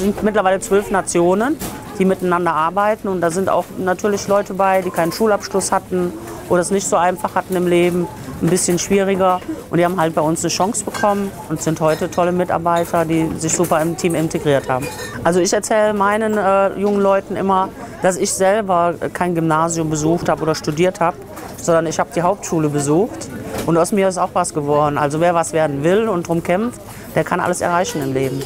sind mittlerweile zwölf Nationen, die miteinander arbeiten. Und da sind auch natürlich Leute bei, die keinen Schulabschluss hatten oder es nicht so einfach hatten im Leben, ein bisschen schwieriger. Und die haben halt bei uns eine Chance bekommen und sind heute tolle Mitarbeiter, die sich super im Team integriert haben. Also ich erzähle meinen äh, jungen Leuten immer, dass ich selber kein Gymnasium besucht habe oder studiert habe, sondern ich habe die Hauptschule besucht. Und aus mir ist auch was geworden. Also wer was werden will und drum kämpft, der kann alles erreichen im Leben.